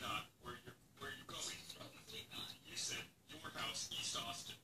not where you're, where you're going. You said your house, East Austin.